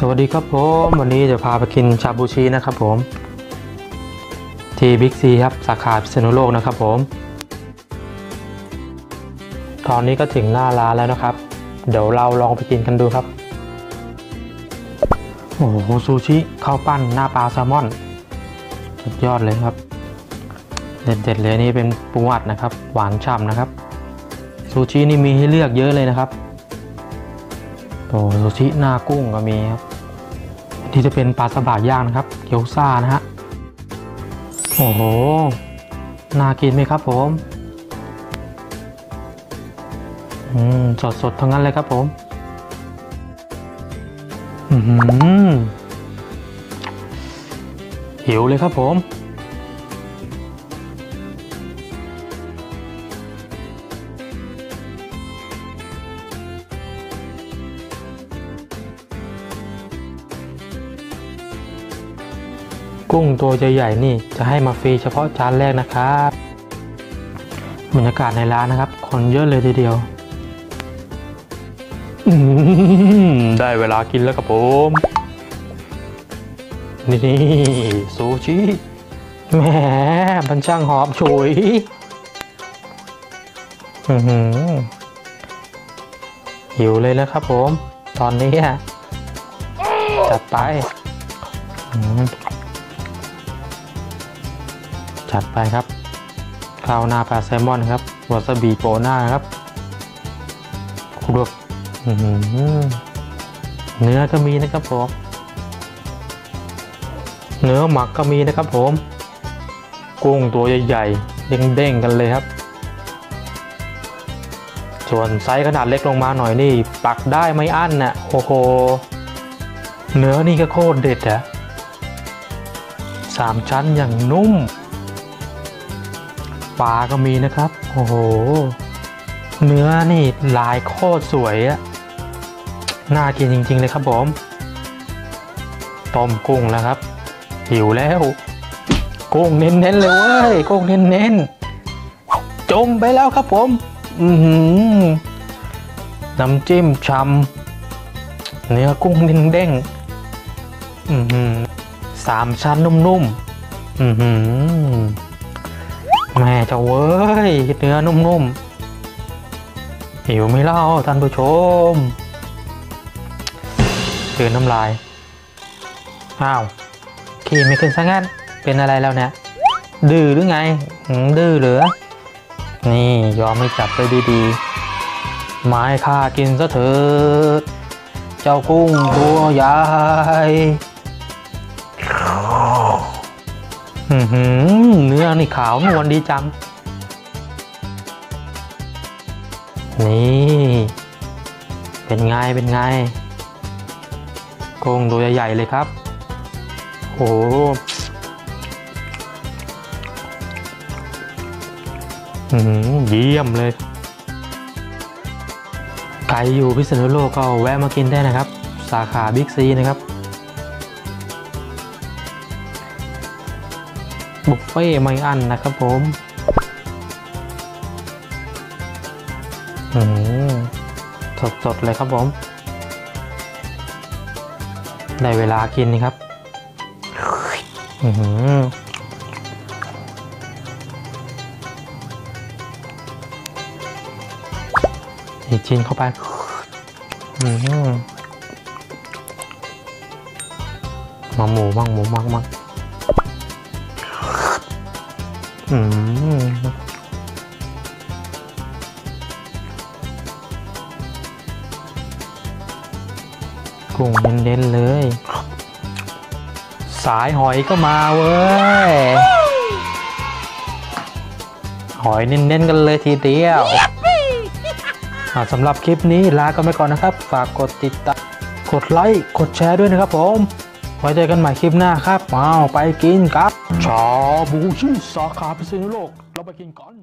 สวัสดีครับผมวันนี้จะพาไปกินชาบูชินะครับผมที่บิ๊กซีครับสาขาพิษณุโลกนะครับผม ตอนนี้ก็ถึงหน้าร้านแล้วนะครับ เดี๋ยวเราลองไปกินกันดูครับ โอ้โหซูชิข้าวปั้นหน้าปลาแซลมอนสุดยอดเลยครับ เด็ดๆเลยนี่เป็นปูอัดนะครับ หวานฉ่ำนะครับซูชินี่มีให้เลือกเยอะเลยนะครับโอ้ซูชิหน้ากุ้งก็มีครับ ที่จะเป็นปลาสบะย่างนะครับ เกี๊ยวซ่านะฮะ โอ้โห น่ากินไหมครับผมอืมสดสดๆทั้งนั้นเลยครับผม อือหือหิวเลยครับผม กุ้งตัวใหญ่ๆนี่จะให้มาฟรีเฉพาะจานแรกนะครับบรรยากาศในร้านนะครับ คนเยอะเลยทีเดียวได้เวลากินแล้วครับผม นี่ซูชิแหมมันช่างหอมฉุยหิวเลยนะครับผม ตอนนี้อะจัดไป จัดไปครับข้าวนาปลาแซลมอนครับวาซาบิโปหน้าครับครบอื้อหือเนื้อก็มีนะครับผมเนื้อหมักก็มีนะครับผม กุ้งตัวใหญ่ๆเด้งๆกันเลยครับ ส่วนไซส์ขนาดเล็กลงมาหน่อยนี่ปักได้ไม่อั้นน่ะโอ้โหเนื้อนี่ก็โคตรเด็ดอะสามชั้นอย่างนุ่ม ปลาก็มีนะครับ โอ้โห เนื้อนี่ลายโคตรสวยอะน่ากินจริง ๆ เลยครับผมต้มกุ้งแล้วครับ หิวแล้ว กุ้งเน้นๆเลยเว้ยกุ้งเน้นๆจมไปแล้วครับผมอือหือน้ำจิ้มชำเนื้อกุ้งเด้งๆอือหือสามชั้นนุ่มๆอือหือแม่ เจ้าเว้ยเนื้อนุ่มๆหิวไม่เล่าท่านผู้ชมเือนน้ำลาย อ้าว ขี่ไม่ขึ้นซะงั้น เป็นอะไรแล้วเนี่ย ดื้อหรือไง ดื้อเหรือ นี่ยอมไม่จับเลยดีๆ ไม้ข้ากินซะเถิด เจ้ากุ้งตัวใหญ่ เนื้อนี่ขาวนวลดีจัง นี่ เป็นไง เป็นไงกงตัวใหญ่ๆเลยครับ โอ้โหหือเยี่ยมเลย ใครอยู่พิษณุโลกก็แวะมากินได้นะครับ สาขาบิ๊กซีนะครับ บุฟเฟ่ไม่อั้นนะครับผมสดสดๆเลยครับผม ได้เวลากินนี่ครับอือหืออีกชิ้นเข้าไป อือมาหมูมั่งหมูมั่งมั่ง อืมกุ้งเน้นๆเลย สายหอยก็มาเว้ย หอยเน้นๆกันเลยทีเดียวสำหรับคลิปนี้ลากันไปก่อนนะครับ ฝากกดติดตาม กดไลค์ กดแชร์ด้วยนะครับผม ไว้เจอกันใหม่คลิปหน้าครับอ้าไปกินครับ ชาบูชิสาขาพิษณุโลก เราไปกินก่อน